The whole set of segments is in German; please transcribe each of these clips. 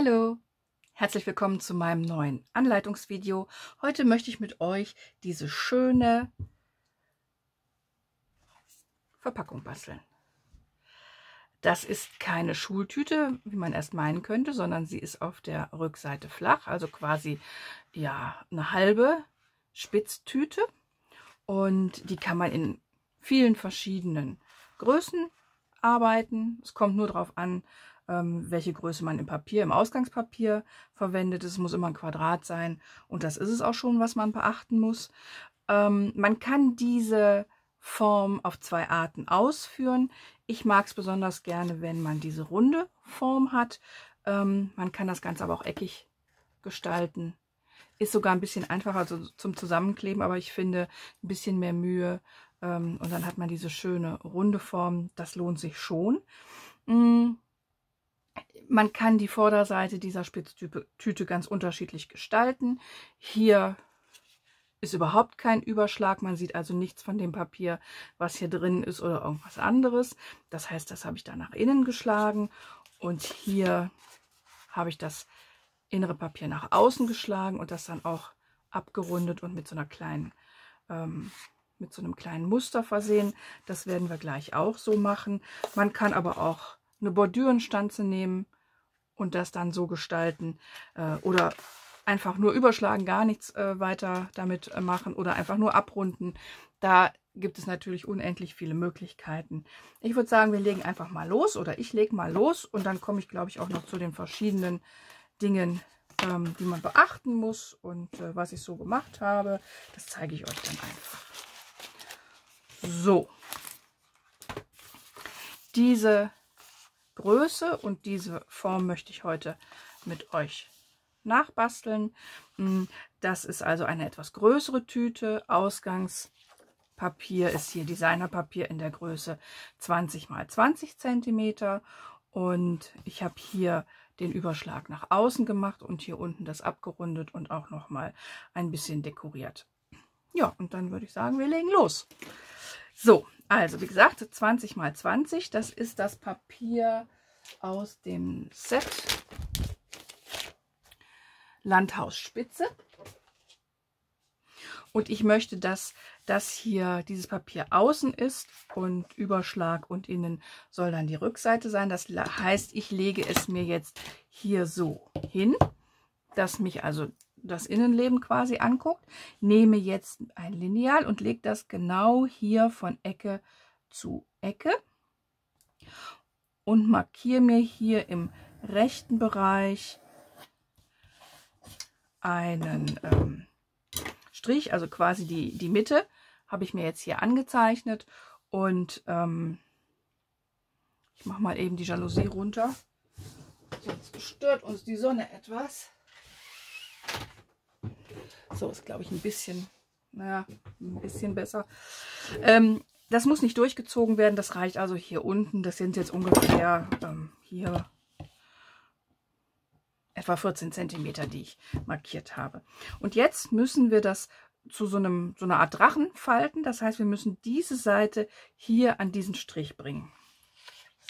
Hallo, herzlich willkommen zu meinem neuen Anleitungsvideo. Heute möchte ich mit euch diese schöne Verpackung basteln. Das ist keine Schultüte, wie man erst meinen könnte, sondern sie ist auf der Rückseite flach, also quasi ja eine halbe Spitztüte. Und die kann man in vielen verschiedenen Größen arbeiten. Es kommt nur darauf an, welche Größe man im Papier, im Ausgangspapier verwendet. Es muss immer ein Quadrat sein und das ist es auch schon, was man beachten muss. Ähm, man kann diese Form auf zwei Arten ausführen. Ich mag es besonders gerne, wenn man diese runde Form hat. Ähm, man kann das Ganze aber auch eckig gestalten. Ist sogar ein bisschen einfacher zum Zusammenkleben, aber ich finde ein bisschen mehr Mühe. Ähm, und dann hat man diese schöne runde Form. Das lohnt sich schon. Man kann die Vorderseite dieser Spitztüte ganz unterschiedlich gestalten. Hier ist überhaupt kein Überschlag. Man sieht also nichts von dem Papier, was hier drin ist oder irgendwas anderes. Das heißt, das habe ich da nach innen geschlagen. Und hier habe ich das innere Papier nach außen geschlagen und das dann auch abgerundet und mit so einer kleinen, ähm, mit so einem kleinen Muster versehen. Das werden wir gleich auch so machen. Man kann aber auch eine Bordürenstanze nehmen und das dann so gestalten äh, oder einfach nur überschlagen, gar nichts äh, weiter damit äh, machen oder einfach nur abrunden. Da gibt es natürlich unendlich viele Möglichkeiten. Ich würde sagen, wir legen einfach mal los oder ich lege mal los und dann komme ich, glaube ich, auch noch zu den verschiedenen Dingen, ähm, die man beachten muss und äh, was ich so gemacht habe. Das zeige ich euch dann einfach. So. Diese Größe und diese Form möchte ich heute mit euch nachbasteln. Mm, das ist also eine etwas größere Tüte. Ausgangspapier ist hier Designerpapier in der Größe 20 x 20 cm. Und ich habe hier den Überschlag nach außen gemacht und hier unten das abgerundet und auch noch mal ein bisschen dekoriert. Ja, und dann würde ich sagen, wir legen los. So, also wie gesagt, 20 mal 20, das ist das Papier aus dem Set Landhaus Spitze. Und ich möchte, dass das hier, dieses Papier außen ist und Überschlag und innen soll dann die Rückseite sein. Das heißt, ich lege es mir jetzt hier so hin, dass mich also das Innenleben quasi anguckt, nehme jetzt ein Lineal und lege das genau hier von Ecke zu Ecke und markiere mir hier im rechten Bereich einen ähm, Strich, also quasi die, die Mitte, habe ich mir jetzt hier angezeichnet und ähm, ich mache mal eben die Jalousie runter, sonst stört uns die Sonne etwas. So ist, glaube ich, ein bisschen, naja, ein bisschen besser. Ähm, das muss nicht durchgezogen werden, das reicht also hier unten. Das sind jetzt ungefähr ähm, hier etwa 14 cm, die ich markiert habe. Und jetzt müssen wir das zu so, einem, so einer Art Drachen falten. Das heißt, wir müssen diese Seite hier an diesen Strich bringen.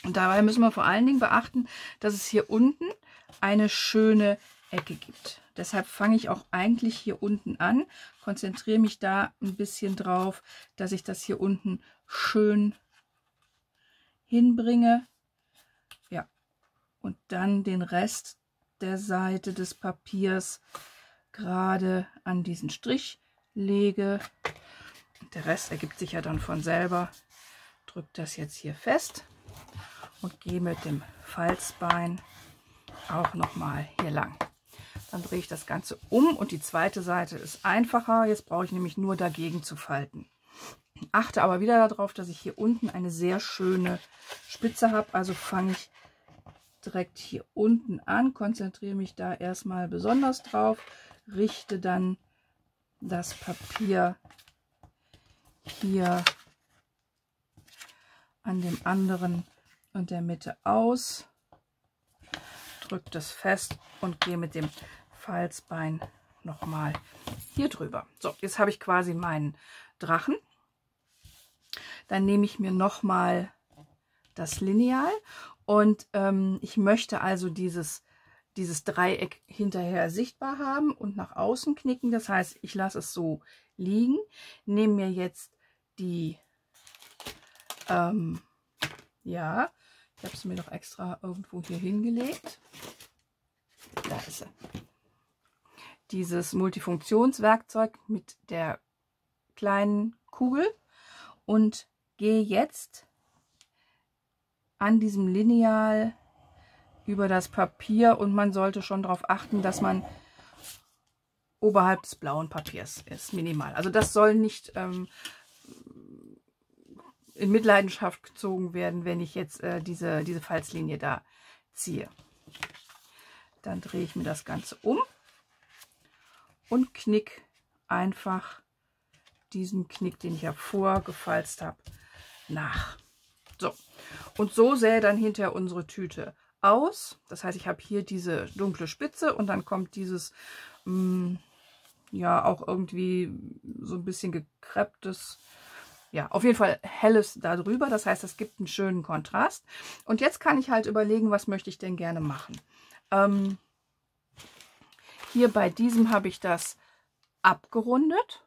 Und dabei müssen wir vor allen Dingen beachten, dass es hier unten eine schöne Ecke gibt. Deshalb fange ich auch eigentlich hier unten an, konzentriere mich da ein bisschen drauf, dass ich das hier unten schön hinbringe. Ja, und dann den Rest der Seite des Papiers gerade an diesen Strich lege. Der Rest ergibt sich ja dann von selber. Drücke das jetzt hier fest und gehe mit dem Falzbein auch nochmal hier lang. Dann drehe ich das Ganze um und die zweite Seite ist einfacher. Jetzt brauche ich nämlich nur dagegen zu falten. Achte aber wieder darauf, dass ich hier unten eine sehr schöne Spitze habe. Also fange ich direkt hier unten an, konzentriere mich da erstmal besonders drauf, richte dann das Papier hier an dem anderen und der Mitte aus, drücke das fest und gehe mit dem Falzbein nochmal hier drüber. So, jetzt habe ich quasi meinen Drachen. Dann nehme ich mir nochmal das Lineal und ähm, ich möchte also dieses, dieses Dreieck hinterher sichtbar haben und nach außen knicken. Das heißt, ich lasse es so liegen, nehme mir jetzt die, ähm, ja, ich habe es mir doch extra irgendwo hier hingelegt. Da ist sie. Dieses Multifunktionswerkzeug mit der kleinen Kugel und gehe jetzt an diesem Lineal über das Papier und man sollte schon darauf achten, dass man oberhalb des blauen Papiers ist, minimal. Also das soll nicht ähm, in Mitleidenschaft gezogen werden, wenn ich jetzt äh, diese, diese Falzlinie da ziehe. Dann drehe ich mir das Ganze um und knick einfach diesen Knick, den ich ja vorgefalzt habe, nach. So, und so sähe dann hinter unsere Tüte aus. Das heißt, ich habe hier diese dunkle Spitze und dann kommt dieses, mh, mm, ja, auch irgendwie so ein bisschen gekrepptes, ja, auf jeden Fall helles da drüber. Das heißt, es gibt einen schönen Kontrast. Und jetzt kann ich halt überlegen, was möchte ich denn gerne machen. Ähm, hier bei diesem habe ich das abgerundet.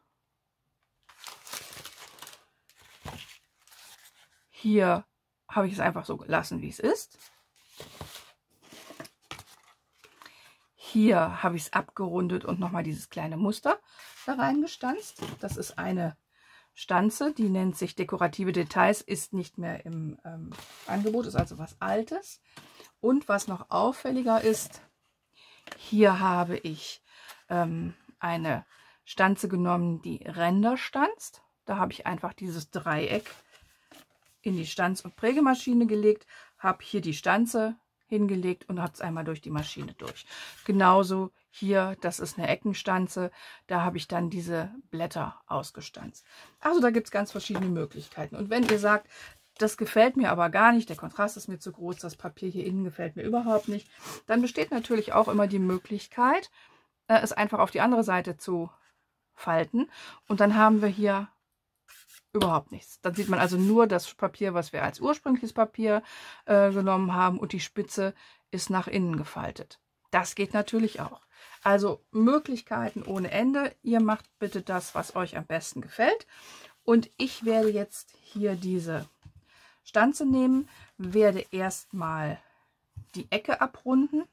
Hier habe ich es einfach so gelassen, wie es ist. Hier habe ich es abgerundet und nochmal dieses kleine Muster da reingestanzt. Das ist eine Stanze, die nennt sich Dekorative Details, ist nicht mehr im ähm, Angebot, ist also was Altes. Und was noch auffälliger ist, hier habe ich ähm, eine Stanze genommen, die Ränder stanzt. Da habe ich einfach dieses Dreieck in die Stanz- und Prägemaschine gelegt, habe hier die Stanze hingelegt und habe es einmal durch die Maschine durch. Genauso hier, das ist eine Eckenstanze, da habe ich dann diese Blätter ausgestanzt. Also da gibt es ganz verschiedene Möglichkeiten. Und wenn ihr sagt, das gefällt mir aber gar nicht, der Kontrast ist mir zu groß, das Papier hier innen gefällt mir überhaupt nicht, dann besteht natürlich auch immer die Möglichkeit, äh, es einfach auf die andere Seite zu falten. Und dann haben wir hier überhaupt nichts. Dann sieht man also nur das Papier, was wir als ursprüngliches Papier äh, genommen haben und die Spitze ist nach innen gefaltet. Das geht natürlich auch. Also Möglichkeiten ohne Ende. Ihr macht bitte das, was euch am besten gefällt. Und ich werde jetzt hier diese Stanze nehmen, werde erstmal die Ecke abrunden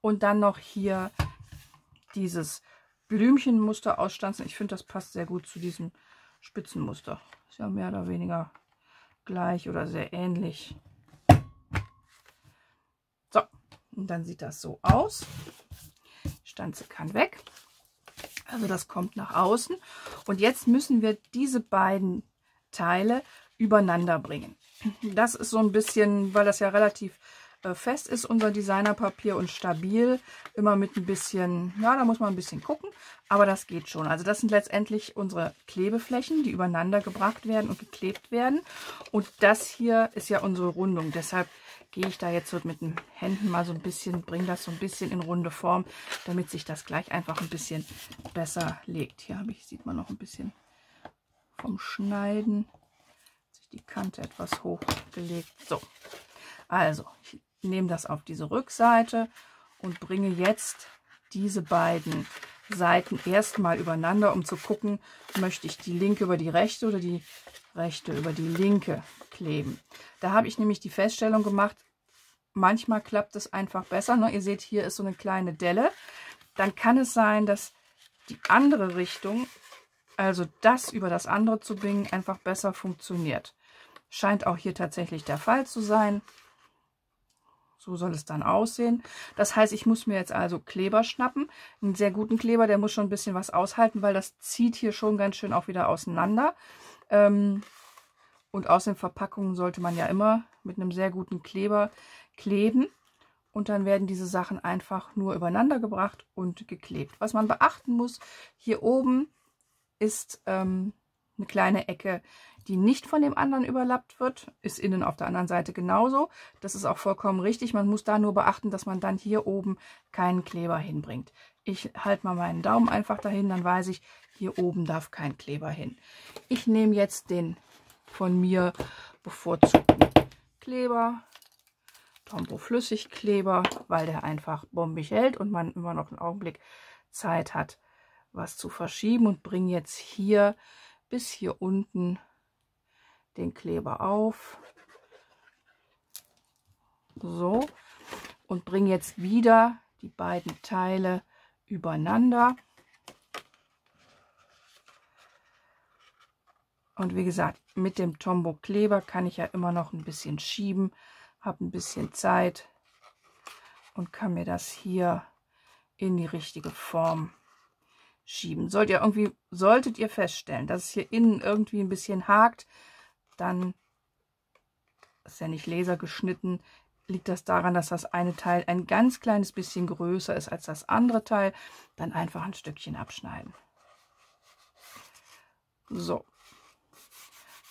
und dann noch hier dieses Blümchenmuster ausstanzen. Ich finde, das passt sehr gut zu diesem Spitzenmuster. Ist ja mehr oder weniger gleich oder sehr ähnlich. So, und dann sieht das so aus. Stanze kann weg. Also das kommt nach außen. Und jetzt müssen wir diese beiden Teile übereinander bringen. Das ist so ein bisschen, weil das ja relativ fest ist unser Designerpapier und stabil. Immer mit ein bisschen, ja, da muss man ein bisschen gucken, aber das geht schon. Also das sind letztendlich unsere Klebeflächen, die übereinander gebracht werden und geklebt werden. Und das hier ist ja unsere Rundung. Deshalb gehe ich da jetzt so mit den Händen mal so ein bisschen, bringe das so ein bisschen in runde Form, damit sich das gleich einfach ein bisschen besser legt. Hier habe ich, sieht man noch ein bisschen vom Schneiden, sich die Kante etwas hochgelegt. So, also ich nehme das auf diese Rückseite und bringe jetzt diese beiden Seiten erstmal übereinander, um zu gucken, möchte ich die linke über die rechte oder die rechte über die linke kleben. Da habe ich nämlich die Feststellung gemacht, manchmal klappt es einfach besser. Ne? Ihr seht, hier ist so eine kleine Delle. Dann kann es sein, dass die andere Richtung, also das über das andere zu bringen, einfach besser funktioniert. Scheint auch hier tatsächlich der Fall zu sein. So soll es dann aussehen. Das heißt, ich muss mir jetzt also Kleber schnappen. Einen sehr guten Kleber, der muss schon ein bisschen was aushalten, weil das zieht hier schon ganz schön auch wieder auseinander. Ähm, und aus den Verpackungen sollte man ja immer mit einem sehr guten Kleber kleben. Und dann werden diese Sachen einfach nur übereinander gebracht und geklebt. Was man beachten muss, hier oben ist ähm, eine kleine Ecke, die nicht von dem anderen überlappt wird. Ist innen auf der anderen Seite genauso. Das ist auch vollkommen richtig. Man muss da nur beachten, dass man dann hier oben keinen Kleber hinbringt. Ich halte mal meinen Daumen einfach dahin, dann weiß ich, hier oben darf kein Kleber hin. Ich nehme jetzt den von mir bevorzugten Kleber, Tombow Flüssigkleber, weil der einfach bombig hält und man immer noch einen Augenblick Zeit hat, was zu verschieben und bringe jetzt hier bis hier unten den Kleber auf. So. Und bringe jetzt wieder die beiden Teile übereinander. Und wie gesagt, mit dem Tombow Kleber kann ich ja immer noch ein bisschen schieben, habe ein bisschen Zeit und kann mir das hier in die richtige Form schieben. Sollt ihr irgendwie, solltet ihr feststellen, dass es hier innen irgendwie ein bisschen hakt, dann ist ja nicht lasergeschnitten, liegt das daran, dass das eine Teil ein ganz kleines bisschen größer ist als das andere Teil. Dann einfach ein Stückchen abschneiden. So.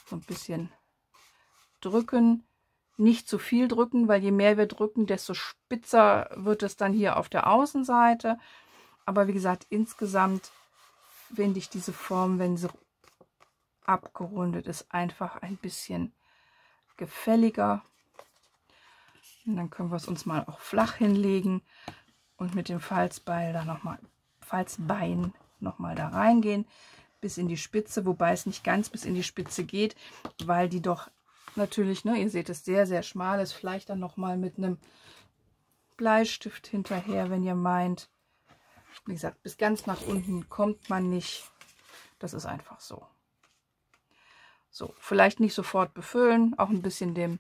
So ein bisschen drücken. Nicht zu viel drücken, weil je mehr wir drücken, desto spitzer wird es dann hier auf der Außenseite. Aber wie gesagt, insgesamt finde ich diese Form, wenn sie abgerundet ist, einfach ein bisschen gefälliger. Und dann können wir es uns mal auch flach hinlegen und mit dem Falzbeil da noch mal, Falzbein nochmal da reingehen bis in die Spitze, wobei es nicht ganz bis in die Spitze geht, weil die doch natürlich, ne, ihr seht es sehr, sehr schmal ist. Vielleicht dann nochmal mit einem Bleistift hinterher, wenn ihr meint. Wie gesagt, bis ganz nach unten kommt man nicht. Das ist einfach so. So, vielleicht nicht sofort befüllen, auch ein bisschen dem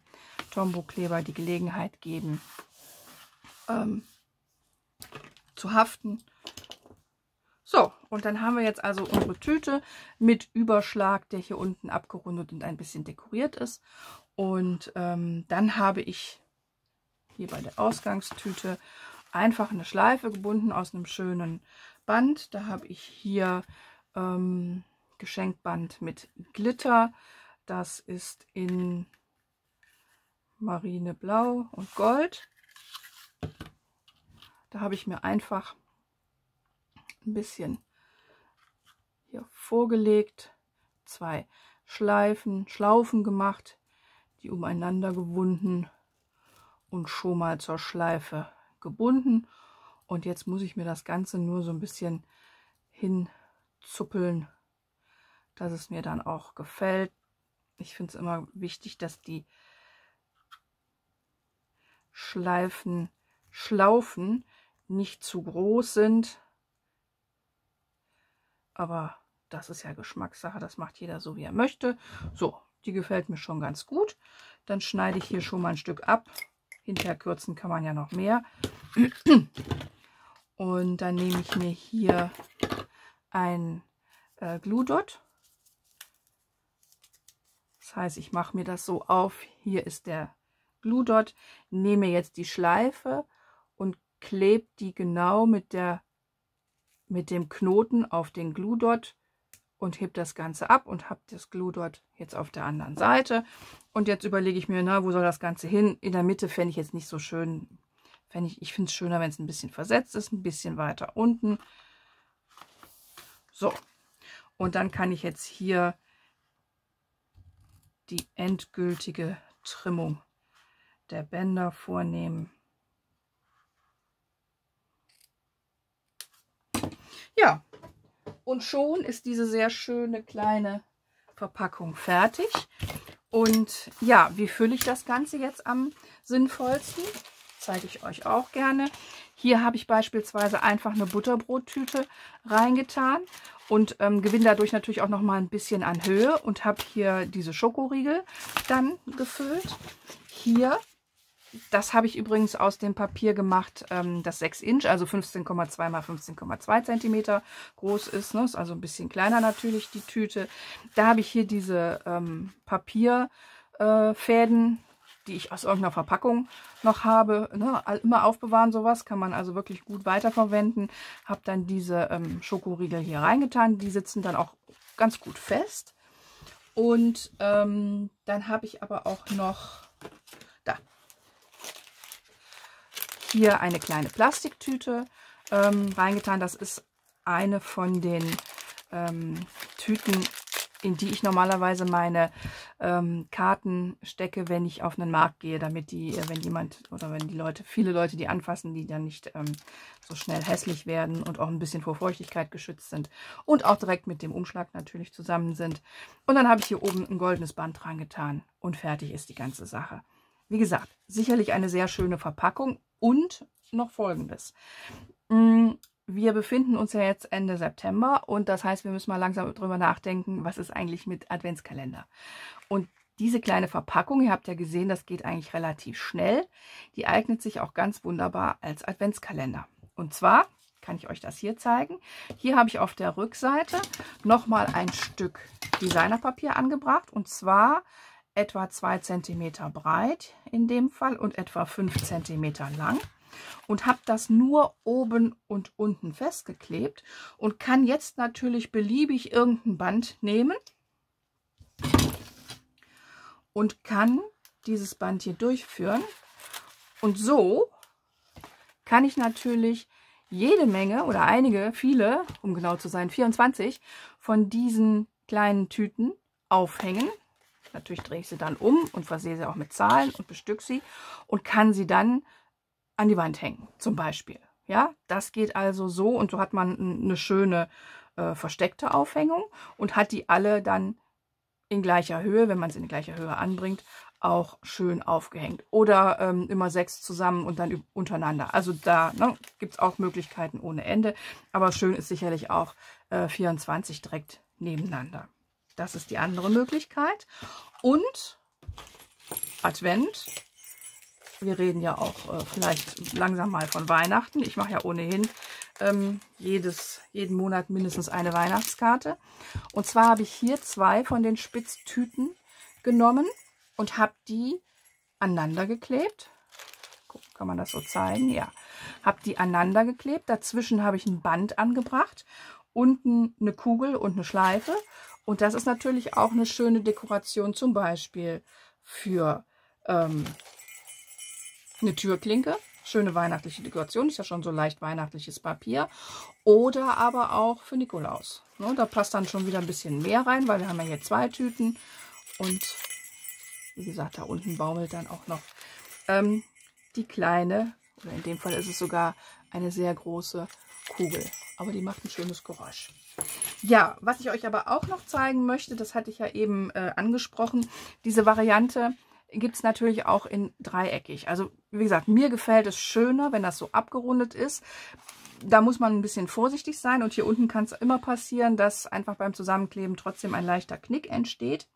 Tombow-Kleber die Gelegenheit geben, ähm, zu haften. So, und dann haben wir jetzt also unsere Tüte mit Überschlag, der hier unten abgerundet und ein bisschen dekoriert ist. Und ähm, dann habe ich hier bei der Ausgangstüte einfach eine Schleife gebunden aus einem schönen Band. Da habe ich hier ähm, Geschenkband mit Glitter. Das ist in Marineblau und Gold. Da habe ich mir einfach ein bisschen hier vorgelegt, zwei Schleifen, Schlaufen gemacht, die umeinander gewunden und schon mal zur Schleife gebunden. Und jetzt muss ich mir das Ganze nur so ein bisschen hinzuppeln, dass es mir dann auch gefällt. Ich finde es immer wichtig, dass die Schleifen, Schlaufen nicht zu groß sind. Aber das ist ja Geschmackssache, das macht jeder so, wie er möchte. So, die gefällt mir schon ganz gut. Dann schneide ich hier schon mal ein Stück ab. Hinterher kürzen kann man ja noch mehr. Und dann nehme ich mir hier ein äh, Glue Dot das heißt, ich mache mir das so auf. Hier ist der Glue Dot. Nehme jetzt die Schleife und klebe die genau mit, der, mit dem Knoten auf den Glue Dot und heb das Ganze ab und habe das Glue Dot jetzt auf der anderen Seite. Und jetzt überlege ich mir, na, wo soll das Ganze hin? In der Mitte fände ich jetzt nicht so schön. Ich, ich finde es schöner, wenn es ein bisschen versetzt ist, ein bisschen weiter unten. So, und dann kann ich jetzt hier die endgültige Trimmung der Bänder vornehmen. Ja, und schon ist diese sehr schöne kleine Verpackung fertig. Und ja, wie fülle ich das Ganze jetzt am sinnvollsten? Zeige ich euch auch gerne. Hier habe ich beispielsweise einfach eine Butterbrottüte reingetan und ähm, gewinne dadurch natürlich auch noch mal ein bisschen an Höhe und habe hier diese Schokoriegel dann gefüllt. Hier, das habe ich übrigens aus dem Papier gemacht, ähm, das 6 Inch, also 15,2 mal 15,2 Zentimeter groß ist. Ne? Ist also ein bisschen kleiner natürlich die Tüte. Da habe ich hier diese ähm, Papierfäden äh, die ich aus irgendeiner Verpackung noch habe. Ne? Immer aufbewahren sowas, kann man also wirklich gut weiterverwenden. Habe dann diese ähm, Schokoriegel hier reingetan. Die sitzen dann auch ganz gut fest. Und ähm, dann habe ich aber auch noch da hier eine kleine Plastiktüte ähm, reingetan. Das ist eine von den ähm, Tüten, in die ich normalerweise meine ähm, Karten stecke, wenn ich auf einen Markt gehe, damit die, äh, wenn jemand oder wenn die Leute, viele Leute die anfassen, die dann nicht ähm, so schnell hässlich werden und auch ein bisschen vor Feuchtigkeit geschützt sind und auch direkt mit dem Umschlag natürlich zusammen sind. Und dann habe ich hier oben ein goldenes Band dran getan und fertig ist die ganze Sache. Wie gesagt, sicherlich eine sehr schöne Verpackung und noch folgendes. Wir befinden uns ja jetzt Ende September und das heißt, wir müssen mal langsam drüber nachdenken, was ist eigentlich mit Adventskalender. Und diese kleine Verpackung, ihr habt ja gesehen, das geht eigentlich relativ schnell. Die eignet sich auch ganz wunderbar als Adventskalender. Und zwar kann ich euch das hier zeigen. Hier habe ich auf der Rückseite nochmal ein Stück Designerpapier angebracht und zwar etwa 2 cm breit in dem Fall und etwa 5 cm lang und habe das nur oben und unten festgeklebt und kann jetzt natürlich beliebig irgendein Band nehmen und kann dieses Band hier durchführen und so kann ich natürlich jede Menge oder einige, viele, um genau zu sein, 24 von diesen kleinen Tüten aufhängen. Natürlich drehe ich sie dann um und versehe sie auch mit Zahlen und bestücke sie und kann sie dann an die Wand hängen, zum Beispiel. Ja, das geht also so und so hat man eine schöne äh, versteckte Aufhängung und hat die alle dann in gleicher Höhe, wenn man sie in gleicher Höhe anbringt, auch schön aufgehängt. Oder ähm, immer sechs zusammen und dann untereinander. Also da ne, gibt es auch Möglichkeiten ohne Ende. Aber schön ist sicherlich auch äh, 24 direkt nebeneinander. Das ist die andere Möglichkeit. Und Advent wir reden ja auch äh, vielleicht langsam mal von Weihnachten. Ich mache ja ohnehin ähm, jedes, jeden Monat mindestens eine Weihnachtskarte. Und zwar habe ich hier zwei von den Spitztüten genommen und habe die aneinander geklebt. Kann man das so zeigen? Ja. Habe die aneinander geklebt. Dazwischen habe ich ein Band angebracht. Unten eine Kugel und eine Schleife. Und das ist natürlich auch eine schöne Dekoration, zum Beispiel für ähm, eine Türklinke. Schöne weihnachtliche Dekoration, ist ja schon so leicht weihnachtliches Papier. Oder aber auch für Nikolaus. Ne, da passt dann schon wieder ein bisschen mehr rein, weil wir haben ja hier zwei Tüten. Und wie gesagt, da unten baumelt dann auch noch ähm, die kleine, oder in dem Fall ist es sogar eine sehr große Kugel. Aber die macht ein schönes Geräusch. Ja, was ich euch aber auch noch zeigen möchte, das hatte ich ja eben äh, angesprochen, diese Variante gibt es natürlich auch in dreieckig. Also wie gesagt, mir gefällt es schöner, wenn das so abgerundet ist. Da muss man ein bisschen vorsichtig sein und hier unten kann es immer passieren, dass einfach beim Zusammenkleben trotzdem ein leichter Knick entsteht.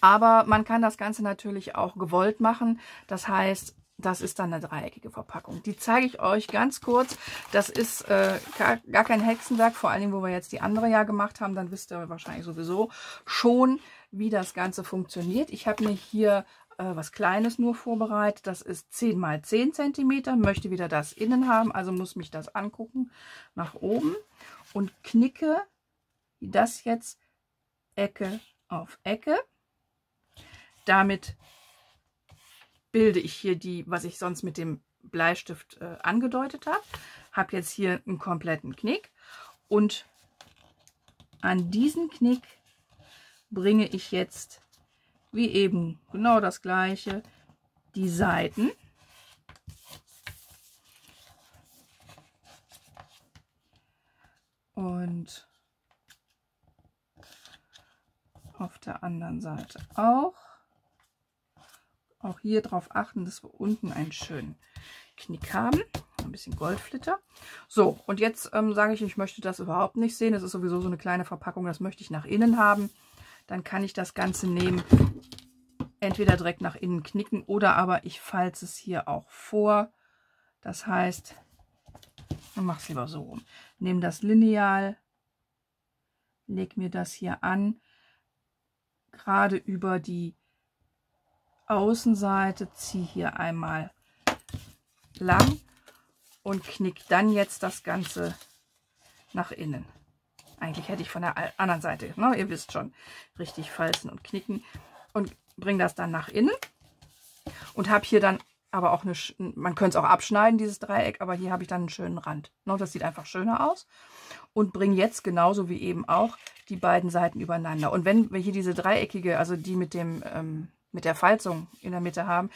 Aber man kann das Ganze natürlich auch gewollt machen. Das heißt, das ist dann eine dreieckige Verpackung. Die zeige ich euch ganz kurz. Das ist äh, gar, kein Hexenwerk, vor allen Dingen, wo wir jetzt die andere ja gemacht haben. Dann wisst ihr wahrscheinlich sowieso schon, wie das Ganze funktioniert. Ich habe mir hier äh, was Kleines nur vorbereitet. Das ist 10 mal 10 cm. Möchte wieder das innen haben, also muss mich das angucken nach oben und knicke das jetzt Ecke auf Ecke. Damit bilde ich hier die, was ich sonst mit dem Bleistift äh, angedeutet habe. Habe jetzt hier einen kompletten Knick und an diesen Knick bringe ich jetzt wie eben genau das gleiche die Seiten. Und auf der anderen Seite auch. Auch hier darauf achten, dass wir unten einen schönen Knick haben. Ein bisschen Goldflitter. So, und jetzt ähm, sage ich, ich möchte das überhaupt nicht sehen. Das ist sowieso so eine kleine Verpackung, das möchte ich nach innen haben dann kann ich das Ganze nehmen, entweder direkt nach innen knicken oder aber ich falze es hier auch vor. Das heißt, ich mache es lieber so rum. Nehme das Lineal, lege mir das hier an, gerade über die Außenseite, ziehe hier einmal lang und knick dann jetzt das Ganze nach innen. Eigentlich hätte ich von der anderen Seite, ne, ihr wisst schon, richtig falzen und knicken und bringe das dann nach innen und habe hier dann aber auch eine, man könnte es auch abschneiden, dieses Dreieck, aber hier habe ich dann einen schönen Rand. No, das sieht einfach schöner aus. Und bringe jetzt genauso wie eben auch die beiden Seiten übereinander. Und wenn wir hier diese dreieckige, also die mit dem ähm, mit der Falzung in der Mitte haben,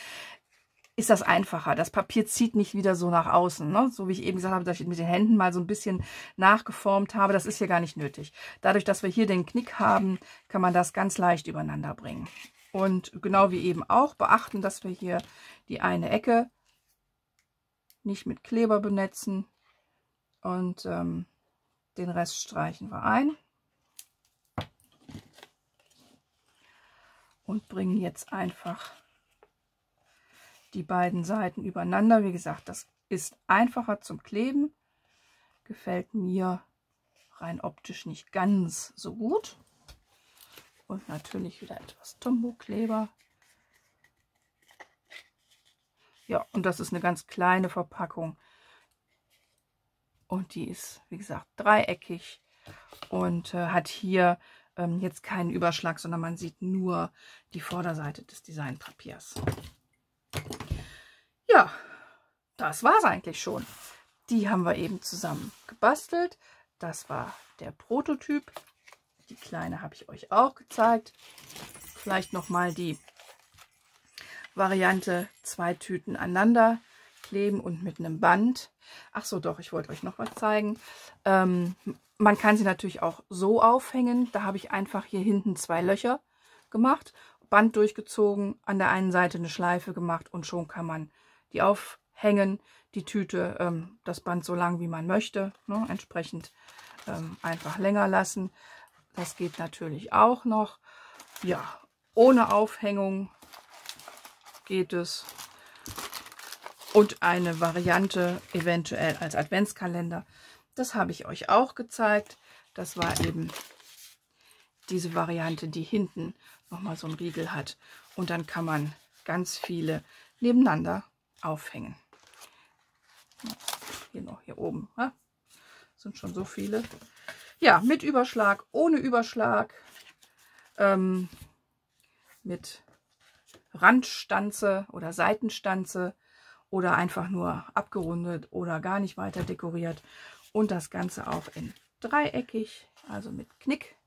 ist das einfacher. Das Papier zieht nicht wieder so nach außen. Ne? So wie ich eben gesagt habe, dass ich mit den Händen mal so ein bisschen nachgeformt habe. Das ist hier gar nicht nötig. Dadurch, dass wir hier den Knick haben, kann man das ganz leicht übereinander bringen. Und genau wie eben auch beachten, dass wir hier die eine Ecke nicht mit Kleber benetzen. Und ähm, den Rest streichen wir ein. Und bringen jetzt einfach die beiden Seiten übereinander. Wie gesagt, das ist einfacher zum Kleben. Gefällt mir rein optisch nicht ganz so gut. Und natürlich wieder etwas Tombow-Kleber. Ja, und das ist eine ganz kleine Verpackung. Und die ist, wie gesagt, dreieckig und äh, hat hier ähm, jetzt keinen Überschlag, sondern man sieht nur die Vorderseite des Designpapiers. Ja, das war es eigentlich schon. Die haben wir eben zusammen gebastelt. Das war der Prototyp. Die kleine habe ich euch auch gezeigt. Vielleicht nochmal die Variante zwei Tüten aneinander kleben und mit einem Band. Ach so, doch, ich wollte euch noch was zeigen. Ähm, man kann sie natürlich auch so aufhängen. Da habe ich einfach hier hinten zwei Löcher gemacht Band durchgezogen, an der einen Seite eine Schleife gemacht und schon kann man die aufhängen, die Tüte, ähm, das Band so lang wie man möchte, ne, entsprechend ähm, einfach länger lassen. Das geht natürlich auch noch. Ja, ohne Aufhängung geht es. Und eine Variante eventuell als Adventskalender. Das habe ich euch auch gezeigt. Das war eben diese Variante, die hinten nochmal so einen Riegel hat. Und dann kann man ganz viele nebeneinander aufhängen. Hier noch, hier oben. Ja? Sind schon so viele. Ja, mit Überschlag, ohne Überschlag, ähm, mit Randstanze oder Seitenstanze oder einfach nur abgerundet oder gar nicht weiter dekoriert. Und das Ganze auch in dreieckig, also mit Knick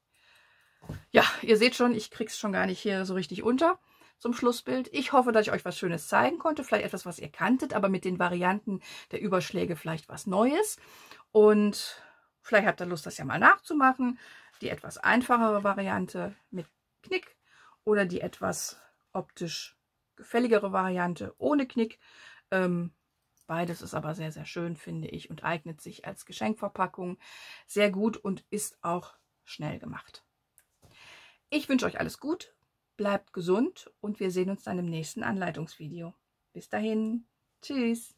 ja, ihr seht schon, ich kriege es schon gar nicht hier so richtig unter zum Schlussbild. Ich hoffe, dass ich euch was Schönes zeigen konnte. Vielleicht etwas, was ihr kanntet, aber mit den Varianten der Überschläge vielleicht was Neues. Und vielleicht habt ihr Lust, das ja mal nachzumachen. Die etwas einfachere Variante mit Knick oder die etwas optisch gefälligere Variante ohne Knick. Ähm, beides ist aber sehr, sehr schön, finde ich, und eignet sich als Geschenkverpackung sehr gut und ist auch schnell gemacht. Ich wünsche euch alles gut, bleibt gesund und wir sehen uns dann im nächsten Anleitungsvideo. Bis dahin, tschüss.